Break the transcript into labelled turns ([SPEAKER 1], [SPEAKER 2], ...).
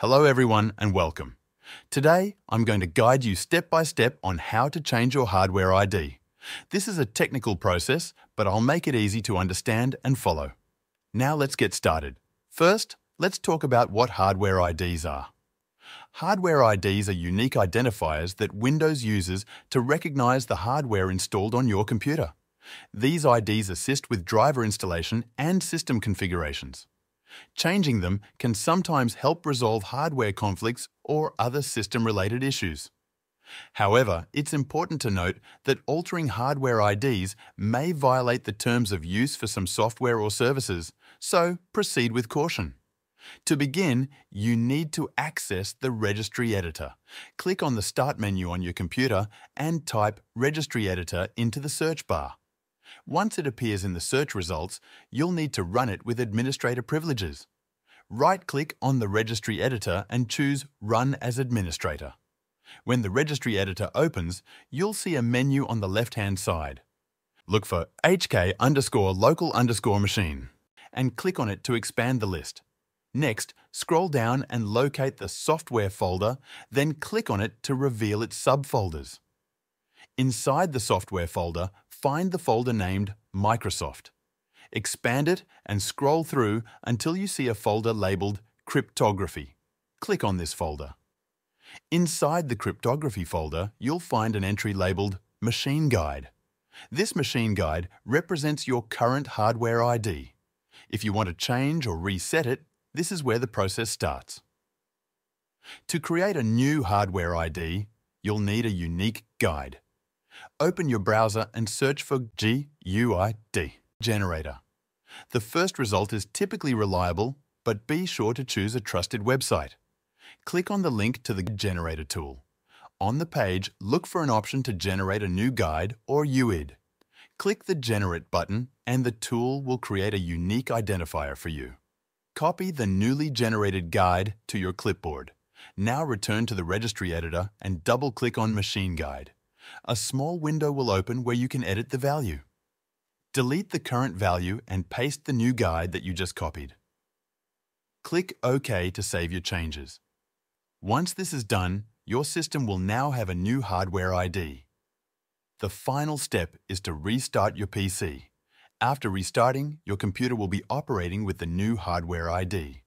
[SPEAKER 1] Hello everyone and welcome. Today, I'm going to guide you step by step on how to change your hardware ID. This is a technical process, but I'll make it easy to understand and follow. Now let's get started. First, let's talk about what hardware IDs are. Hardware IDs are unique identifiers that Windows uses to recognize the hardware installed on your computer. These IDs assist with driver installation and system configurations. Changing them can sometimes help resolve hardware conflicts or other system-related issues. However, it's important to note that altering hardware IDs may violate the terms of use for some software or services, so proceed with caution. To begin, you need to access the Registry Editor. Click on the Start menu on your computer and type Registry Editor into the search bar. Once it appears in the search results, you'll need to run it with administrator privileges. Right-click on the Registry Editor and choose Run as Administrator. When the Registry Editor opens, you'll see a menu on the left-hand side. Look for HK underscore local underscore machine and click on it to expand the list. Next, scroll down and locate the Software folder, then click on it to reveal its subfolders. Inside the Software folder, find the folder named Microsoft. Expand it and scroll through until you see a folder labeled Cryptography. Click on this folder. Inside the Cryptography folder, you'll find an entry labeled Machine GUID. This machine GUID represents your current hardware ID. If you want to change or reset it, this is where the process starts. To create a new hardware ID, you'll need a unique GUID. Open your browser and search for GUID generator. The first result is typically reliable, but be sure to choose a trusted website. Click on the link to the generator tool. On the page, look for an option to generate a new GUID or UID. Click the Generate button and the tool will create a unique identifier for you. Copy the newly generated GUID to your clipboard. Now return to the registry editor and double-click on Machine GUID a small window will open where you can edit the value. Delete the current value and paste the new GUID that you just copied. Click OK to save your changes. Once this is done, your system will now have a new hardware ID. The final step is to restart your PC. After restarting, your computer will be operating with the new hardware ID.